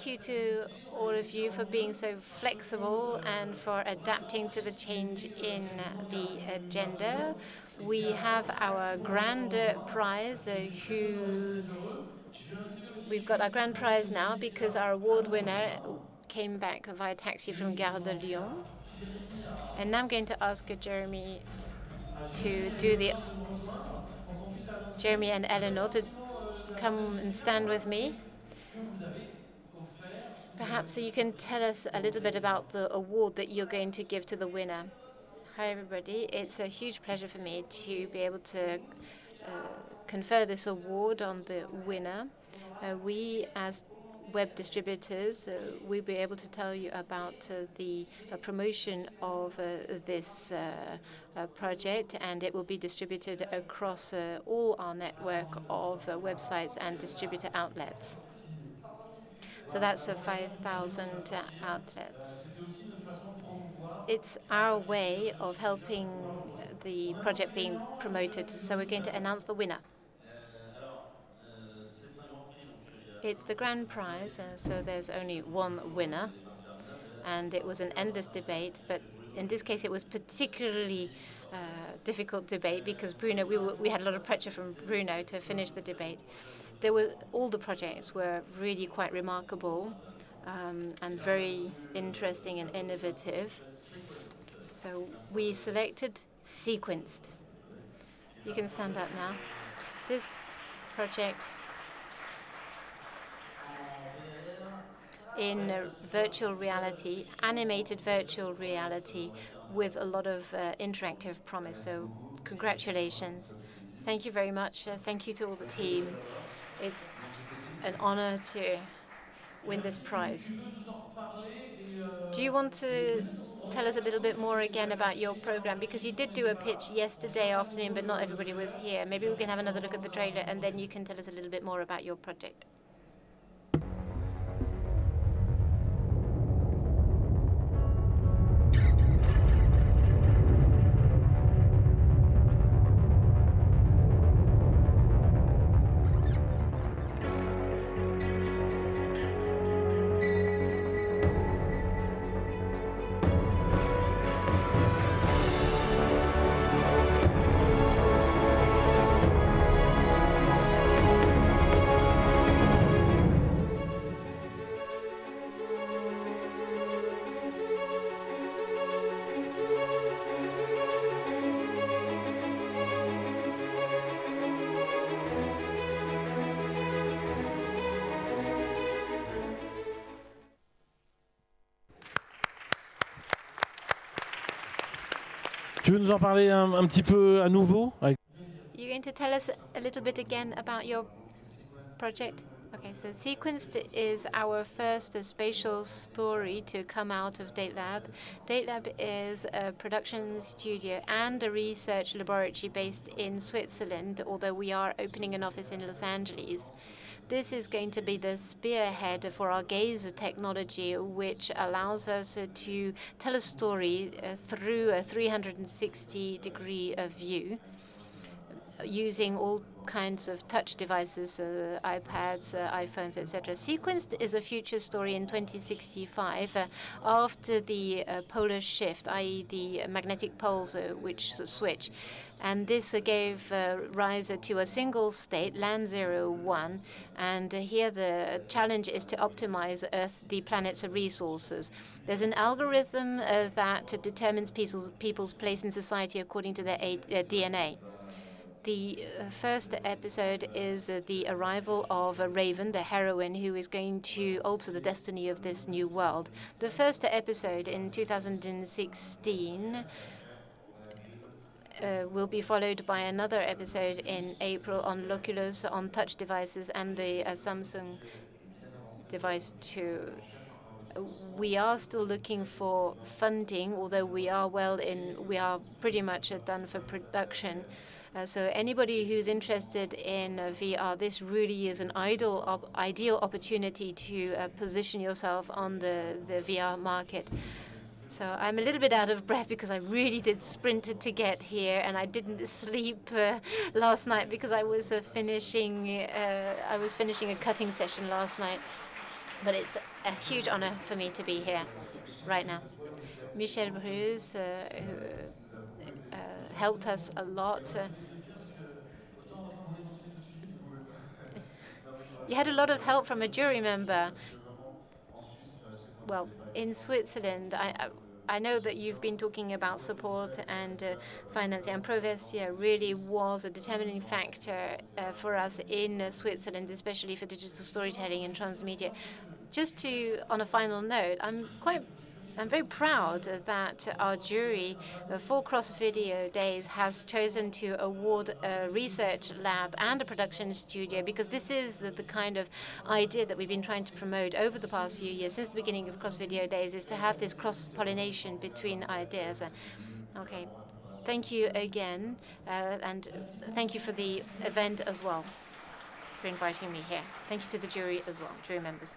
thank you to all of you for being so flexible and for adapting to the change in the agenda. We have our grand prize, uh, who we've got our grand prize now because our award winner came back via taxi from Gare de Lyon. And now I'm going to ask Jeremy to do the Jeremy and Eleanor to come and stand with me. Perhaps so you can tell us a little bit about the award that you're going to give to the winner. Hi, everybody. It's a huge pleasure for me to be able to uh, confer this award on the winner. Uh, we, as web distributors, uh, we'll be able to tell you about uh, the uh, promotion of uh, this project, and it will be distributed across all our network of websites and distributor outlets. So that's 5,000 outlets. It's our way of helping the project being promoted. So we're going to announce the winner. It's the grand prize, uh, so there's only one winner. And it was an endless debate, but in this case, it was particularly uh, difficult debate because Bruno, we, we had a lot of pressure from Bruno to finish the debate. There were all the projects were really quite remarkable um, and very interesting and innovative. So we selected sequenced. You can stand up now. This project in virtual reality, animated virtual reality, with a lot of uh, interactive promise. So congratulations. Thank you very much. Uh, thank you to all the team. It's an honor to win this prize. Do you want to tell us a little bit more again about your program? Because you did do a pitch yesterday afternoon, but not everybody was here. Maybe we can have another look at the trailer, and then you can tell us a little bit more about your project. Tu veux nous en parler un, un petit peu à nouveau You're going to tell us a little bit again about your project? Okay, so Sequenced is our first spatial story to come out of Apelab. Apelab is a production studio and a research laboratory based in Switzerland, although we are opening an office in Los Angeles. This is going to be the spearhead for our gaze technology, which allows us to tell a story uh, through a 360 degree uh, view using all kinds of touch devices, uh, iPads, uh, iPhones, etc. Sequenced is a future story in 2065 uh, after the uh, polar shift, i.e., the magnetic poles which switch. And this uh, gave uh, rise to a single state, land zero one. And uh, here the challenge is to optimize Earth, the planet's resources. There's an algorithm that determines people's, people's place in society according to their DNA. The uh, first episode is uh, the arrival of Raven, the heroine who is going to alter the destiny of this new world. The first episode in 2016 uh, will be followed by another episode in April on Loculus, on touch devices, and the uh, Samsung device too. We are still looking for funding, although we are well in, we are pretty much done for production. Uh, so anybody who's interested in uh, VR, this really is an ideal, op ideal opportunity to uh, position yourself on the, the VR market. So I'm a little bit out of breath because I really did sprint to get here, and I didn't sleep uh, last night because I was uh, finishing uh, I was finishing a cutting session last night. But it's a huge honor for me to be here right now. Michel Bruce, uh, who uh, helped us a lot. Uh, you had a lot of help from a jury member. Well, in Switzerland, I, I I know that you've been talking about support and uh, financing, and Pro Helvetia really was a determining factor uh, for us in uh, Switzerland, especially for digital storytelling and transmedia. Just to, on a final note, I'm quite I'm very proud that our jury for Cross Video Days has chosen to award a research lab and a production studio because this is the, the, kind of idea that we've been trying to promote over the past few years since the beginning of Cross Video Days is to have this cross-pollination between ideas. Okay. Thank you again, uh, and thank you for the event as well, for inviting me here. Thank you to the jury as well, jury members.